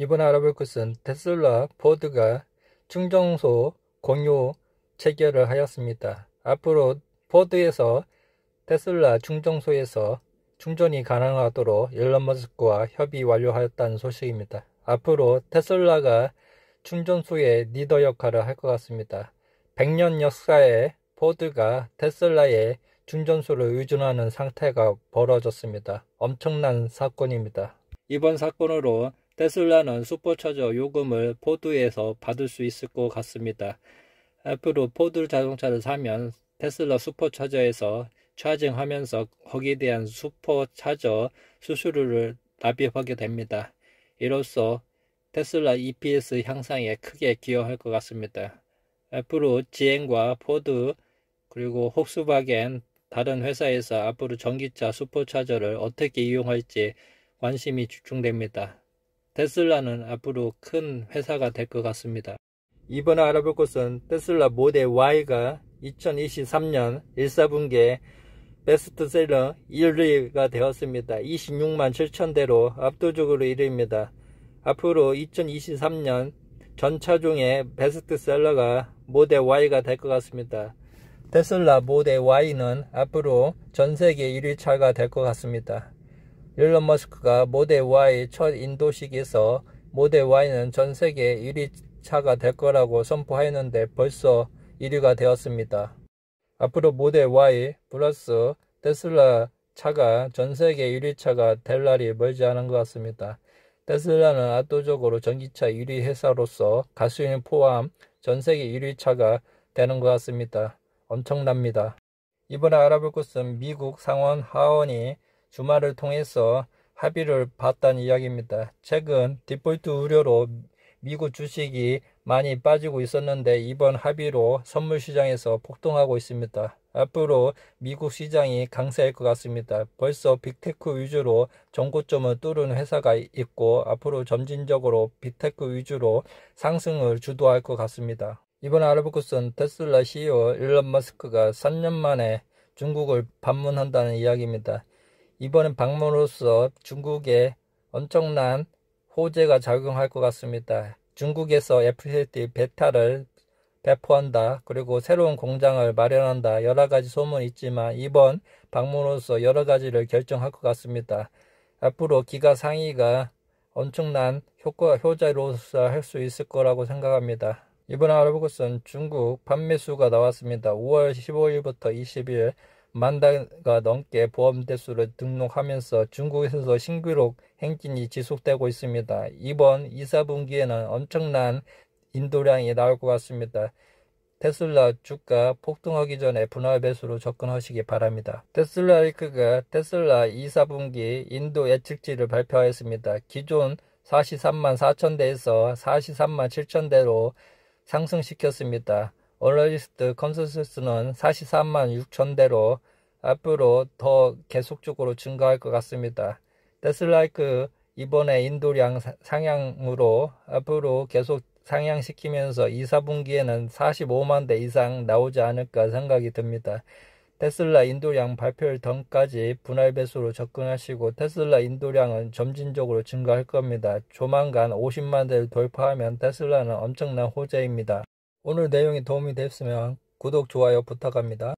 이번 알아볼 것은 테슬라 포드가 충전소 공유 체결을 하였습니다. 앞으로 포드에서 테슬라 충전소에서 충전이 가능하도록 일론 머스크와 협의 완료하였다는 소식입니다. 앞으로 테슬라가 충전소의 리더 역할을 할 것 같습니다. 100년 역사에 포드가 테슬라의 충전소를 의존하는 상태가 벌어졌습니다. 엄청난 사건입니다. 이번 사건으로 테슬라는 슈퍼차저 요금을 포드에서 받을 수 있을 것 같습니다. 앞으로 포드 자동차를 사면 테슬라 슈퍼차저에서 charging하면서 거기에 대한 슈퍼차저 수수료를 납입하게 됩니다. 이로써 테슬라 EPS 향상에 크게 기여할 것 같습니다. 앞으로 GM과 포드 그리고 폭스바겐 다른 회사에서 앞으로 전기차 슈퍼차저를 어떻게 이용할지 관심이 집중됩니다. 테슬라는 앞으로 큰 회사가 될 것 같습니다. 이번에 알아볼 것은 테슬라 모델 Y가 2023년 1사분기에 베스트셀러 1위가 되었습니다. 26만 7천대로 압도적으로 1위입니다. 앞으로 2023년 전 차종의 베스트셀러가 모델 Y가 될 것 같습니다. 테슬라 모델 Y는 앞으로 전 세계 1위 차가 될 것 같습니다. 일론 머스크가 모델 Y 첫 인도식에서 모델 Y는 전 세계 1위 차가 될 거라고 선포하였는데 벌써 1위가 되었습니다. 앞으로 모델 Y 플러스 테슬라 차가 전 세계 1위 차가 될 날이 멀지 않은 것 같습니다. 테슬라는 압도적으로 전기차 1위 회사로서 가수인 포함 전 세계 1위 차가 되는 것 같습니다. 엄청납니다. 이번에 알아볼 것은 미국 상원 하원이 주말을 통해서 합의를 봤다는 이야기입니다. 최근 디폴트 우려로 미국 주식이 많이 빠지고 있었는데 이번 합의로 선물 시장에서 폭등하고 있습니다. 앞으로 미국 시장이 강세할 것 같습니다. 벌써 빅테크 위주로 전고점을 뚫은 회사가 있고 앞으로 점진적으로 빅테크 위주로 상승을 주도할 것 같습니다. 이번 것은 테슬라 CEO 일론 머스크가 3년 만에 중국을 방문한다는 이야기입니다. 이번엔 방문으로서 중국에 엄청난 호재가 작용할 것 같습니다. 중국에서 FCT 베타를 배포한다. 그리고 새로운 공장을 마련한다. 여러 가지 소문이 있지만 이번 방문으로서 여러 가지를 결정할 것 같습니다. 앞으로 기가 상위가 엄청난 효과, 효자로서 할 수 있을 거라고 생각합니다. 이번 알아볼 것은 중국 판매수가 나왔습니다. 5월 15일부터 20일 만 대가 넘게 보험 대수를 등록하면서 중국에서 신기록 행진이 지속되고 있습니다. 이번 2, 4분기에는 엄청난 인도량이 나올 것 같습니다. 테슬라 주가 폭등하기 전에 분할 배수로 접근하시기 바랍니다. 테슬라 리크가 테슬라 2, 4분기 인도 예측치를 발표하였습니다. 기존 43만 4천 대에서 43만 7천 대로 상승시켰습니다. 애널리스트 컨센서스는 43만 6천 대로 앞으로 더 계속적으로 증가할 것 같습니다. 테슬라 이크 이번에 인도량 상향으로 앞으로 계속 상향시키면서 2, 4분기에는 45만 대 이상 나오지 않을까 생각이 듭니다. 테슬라 인도량 발표일 전까지 분할 매수로 접근하시고 테슬라 인도량은 점진적으로 증가할 겁니다. 조만간 50만 대를 돌파하면 테슬라는 엄청난 호재입니다. 오늘 내용이 도움이 됐으면 구독, 좋아요 부탁합니다.